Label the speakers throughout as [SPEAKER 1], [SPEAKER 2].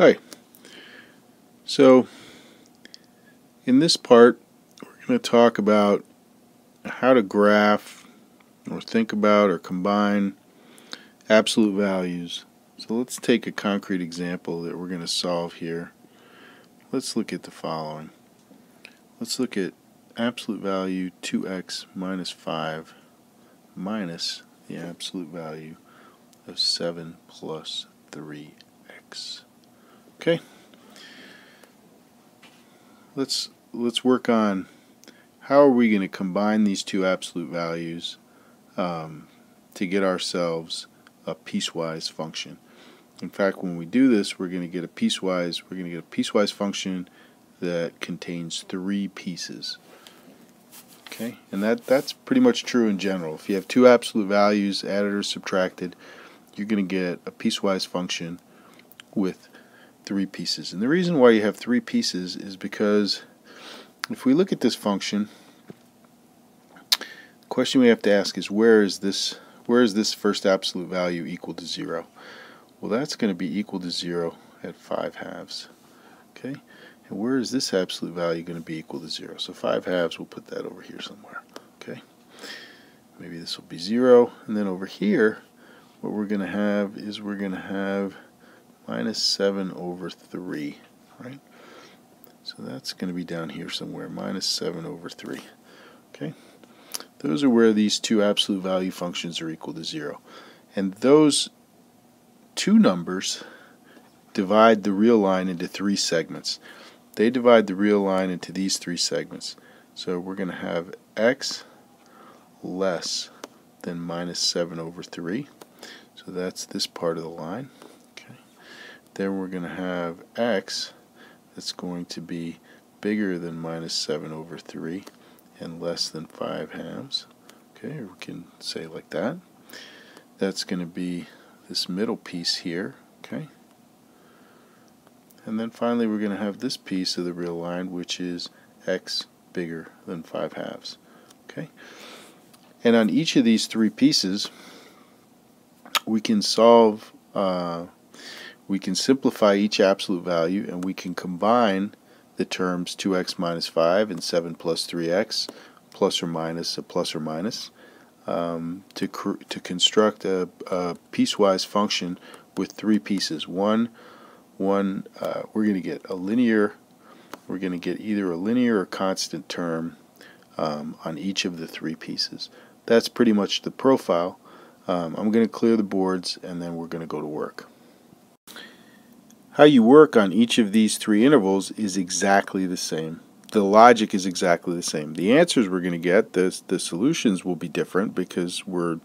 [SPEAKER 1] Hi. So, in this part, we're going to talk about how to graph or think about or combine absolute values. So let's take a concrete example that we're going to solve here. Let's look at the following. Let's look at absolute value 2x minus 5 minus the absolute value of 7 plus 3x. Okay. Let's let's work on how are we going to combine these two absolute values um, to get ourselves a piecewise function. In fact, when we do this, we're going to get a piecewise we're going to get a piecewise function that contains three pieces. Okay, and that that's pretty much true in general. If you have two absolute values added or subtracted, you're going to get a piecewise function with three pieces. And the reason why you have three pieces is because if we look at this function, the question we have to ask is where is this where is this first absolute value equal to zero? Well that's going to be equal to zero at five halves. Okay? And where is this absolute value going to be equal to zero? So five halves, we'll put that over here somewhere. Okay? Maybe this will be zero. And then over here, what we're going to have is we're going to have minus 7 over 3, right? So that's going to be down here somewhere, minus 7 over 3. Okay? Those are where these two absolute value functions are equal to 0. And those two numbers divide the real line into three segments. They divide the real line into these three segments. So we're going to have x less than minus 7 over 3. So that's this part of the line. Then we're going to have x that's going to be bigger than minus 7 over 3 and less than 5 halves. Okay, we can say like that. That's going to be this middle piece here. Okay. And then finally we're going to have this piece of the real line which is x bigger than 5 halves. Okay. And on each of these three pieces we can solve uh, we can simplify each absolute value and we can combine the terms 2x minus 5 and 7 plus 3x plus or minus a plus or minus um, to, to construct a, a, piecewise function with three pieces. One, one uh, we're going to get a linear, we're going to get either a linear or constant term um, on each of the three pieces. That's pretty much the profile. Um, I'm going to clear the boards and then we're going to go to work. How you work on each of these three intervals is exactly the same. The logic is exactly the same. The answers we're going to get, the, the solutions will be different because we're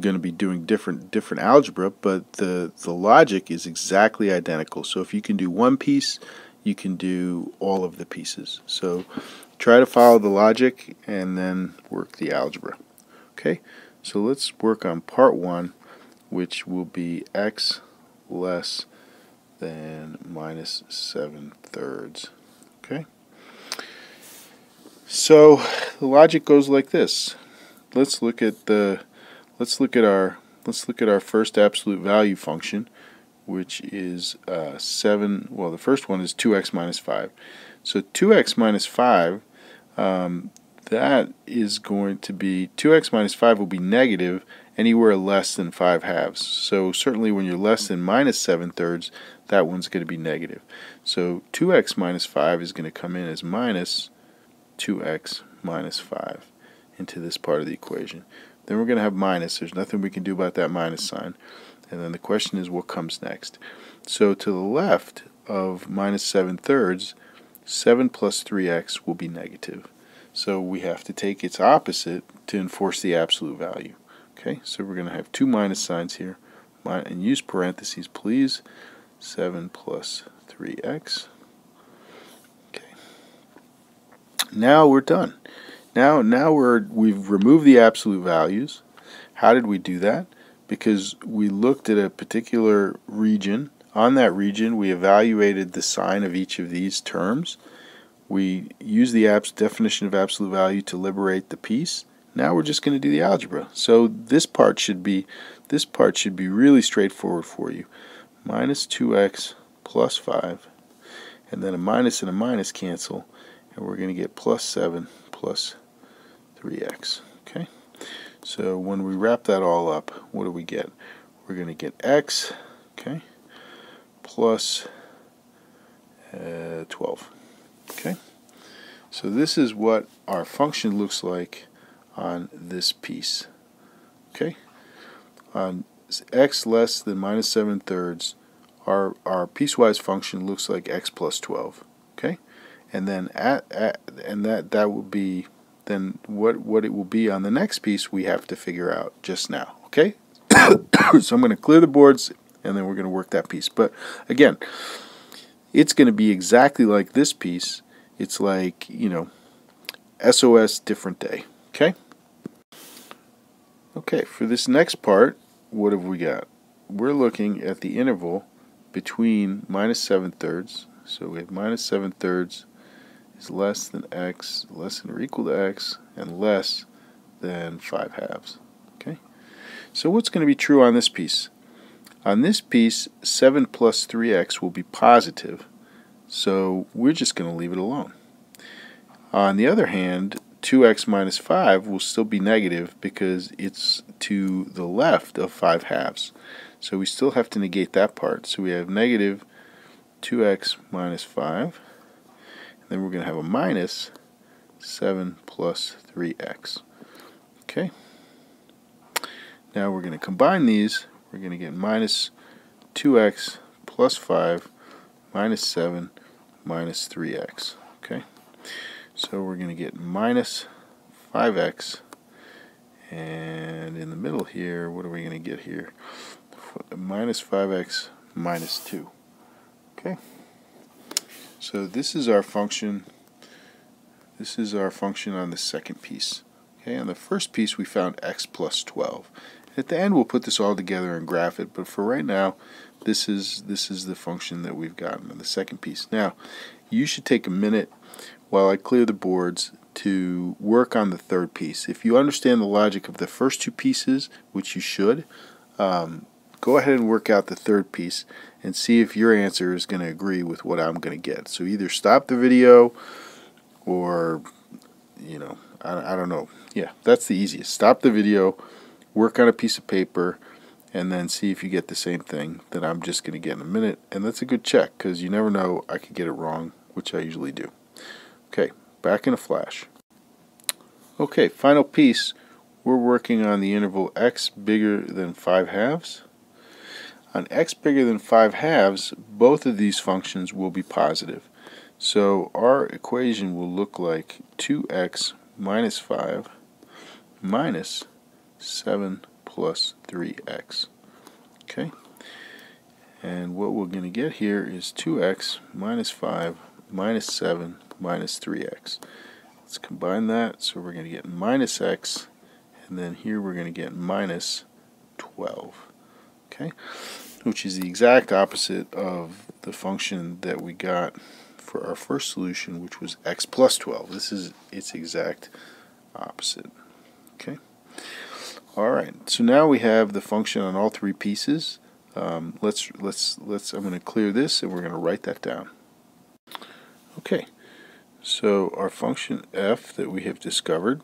[SPEAKER 1] going to be doing different different algebra, but the, the logic is exactly identical. So if you can do one piece, you can do all of the pieces. So try to follow the logic and then work the algebra. Okay, so let's work on part one, which will be x less than minus 7 thirds. Okay? So the logic goes like this. Let's look at the let's look at our let's look at our first absolute value function which is uh, 7 well the first one is 2x minus 5 so 2x minus 5 um, that is going to be 2x minus 5 will be negative anywhere less than 5 halves so certainly when you're less than minus 7 thirds that one's going to be negative. So 2x minus 5 is going to come in as minus 2x minus 5 into this part of the equation. Then we're going to have minus. There's nothing we can do about that minus sign. And then the question is what comes next. So to the left of minus 7 thirds, 7 plus 3x will be negative. So we have to take its opposite to enforce the absolute value. Okay, so we're going to have two minus signs here. And use parentheses, please. 7 plus 3x. Okay. Now we're done. Now, now we're, we've removed the absolute values. How did we do that? Because we looked at a particular region. On that region, we evaluated the sign of each of these terms. We used the definition of absolute value to liberate the piece. Now we're just going to do the algebra. So this part should be this part should be really straightforward for you minus 2x plus 5, and then a minus and a minus cancel, and we're going to get plus 7 plus 3x. Okay, so when we wrap that all up, what do we get? We're going to get x, okay, plus, uh, 12. Okay, so this is what our function looks like on this piece. Okay, on x less than minus 7 thirds, our, our piecewise function looks like x plus 12. Okay, and then at, at and that that will be then what what it will be on the next piece we have to figure out just now. Okay, so I'm going to clear the boards and then we're going to work that piece. But again, it's going to be exactly like this piece. It's like you know, SOS different day. Okay. Okay, for this next part, what have we got? We're looking at the interval between minus 7 thirds. So we have minus 7 thirds is less than x, less than or equal to x, and less than 5 halves. Okay. So what's going to be true on this piece? On this piece, 7 plus 3x will be positive, so we're just going to leave it alone. On the other hand, 2x minus 5 will still be negative because it's to the left of 5 halves. So we still have to negate that part. So we have negative 2x minus 5 And then we're going to have a minus 7 plus 3x. Okay. Now we're going to combine these. We're going to get minus 2x plus 5 minus 7 minus 3x. Okay. So we're going to get minus 5x and in the middle here, what are we going to get here? Minus 5x minus 2. Okay. So this is our function. This is our function on the second piece. Okay, on the first piece we found x plus 12. At the end we'll put this all together and graph it, but for right now this is this is the function that we've gotten on the second piece. Now you should take a minute while I clear the boards to work on the third piece. If you understand the logic of the first two pieces, which you should, um, go ahead and work out the third piece and see if your answer is going to agree with what I'm going to get. So either stop the video or, you know, I, I don't know. Yeah, that's the easiest. Stop the video, work on a piece of paper, and then see if you get the same thing that I'm just going to get in a minute. And that's a good check because you never know I could get it wrong, which I usually do. Okay, back in a flash. Okay, final piece. We're working on the interval x bigger than 5 halves. On x bigger than 5 halves, both of these functions will be positive. So our equation will look like 2x minus 5 minus 7 plus 3x. Okay? And what we're going to get here is 2x minus 5 minus 7 minus 3x. Let's combine that. So we're going to get minus x, and then here we're going to get minus 12. Okay? which is the exact opposite of the function that we got for our first solution, which was x plus 12. This is its exact opposite. Okay. All right. So now we have the function on all three pieces. Um, let's let's let's. I'm going to clear this, and we're going to write that down. Okay. So our function f that we have discovered,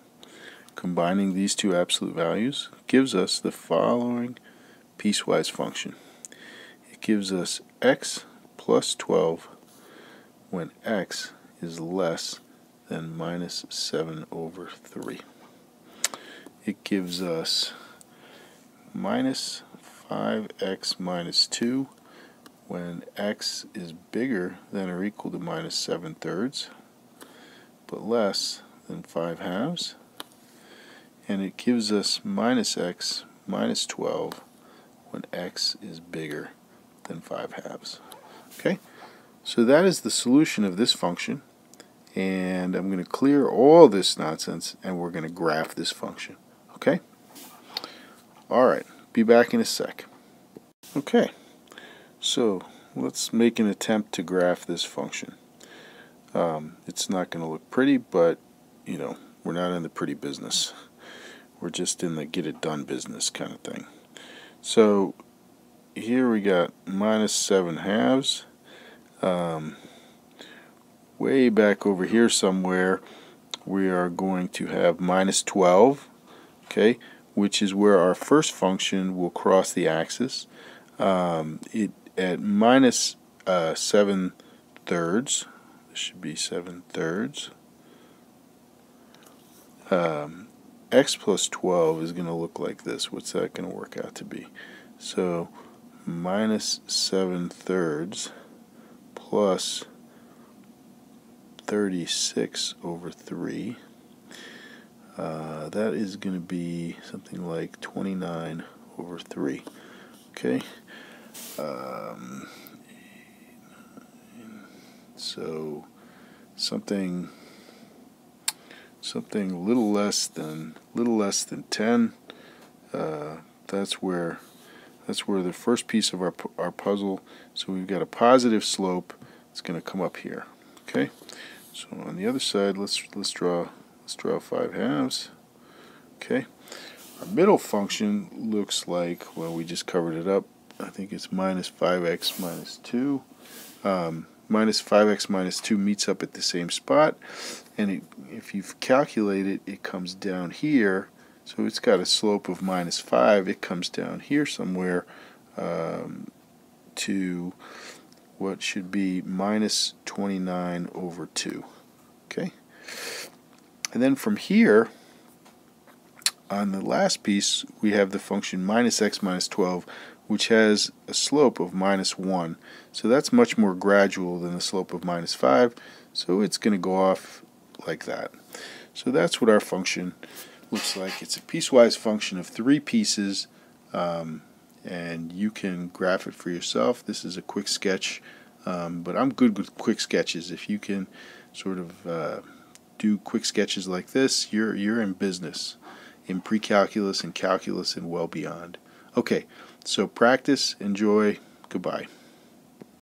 [SPEAKER 1] combining these two absolute values, gives us the following piecewise function It gives us x plus 12 when x is less than minus 7 over 3. It gives us minus 5x minus 2 when x is bigger than or equal to minus 7 thirds but less than 5 halves and it gives us minus x minus 12 when x is bigger than 5 halves. Okay, so that is the solution of this function. And I'm going to clear all this nonsense and we're going to graph this function. Okay? Alright, be back in a sec. Okay, so let's make an attempt to graph this function. Um, it's not going to look pretty, but, you know, we're not in the pretty business. We're just in the get it done business kind of thing. So here we got minus 7 halves um, way back over here somewhere, we are going to have minus 12, okay, which is where our first function will cross the axis. Um, it At minus uh, 7 thirds, this should be 7 thirds, um, x plus 12 is going to look like this. What's that going to work out to be? So minus 7 thirds plus 36 over 3. Uh, that is going to be something like 29 over 3. Okay. Um, so something something a little less than little less than 10 uh, that's where that's where the first piece of our, our puzzle so we've got a positive slope it's going to come up here okay? So on the other side let's let's draw let's draw 5 halves okay? Our middle function looks like well we just covered it up. I think it's minus 5x minus 2 um, minus 5x minus 2 meets up at the same spot. And it, if you've calculated it comes down here. So it's got a slope of minus 5 it comes down here somewhere um, to what should be minus 29 over 2 okay? And then from here on the last piece we have the function minus x minus 12 which has a slope of minus 1. So that's much more gradual than the slope of minus 5. So it's going to go off like that. So that's what our function looks like. It's a piecewise function of three pieces, um, and you can graph it for yourself. This is a quick sketch, um, but I'm good with quick sketches. If you can sort of uh, do quick sketches like this, you're you're in business in pre-calculus and calculus and well beyond. Okay, so practice, enjoy, goodbye.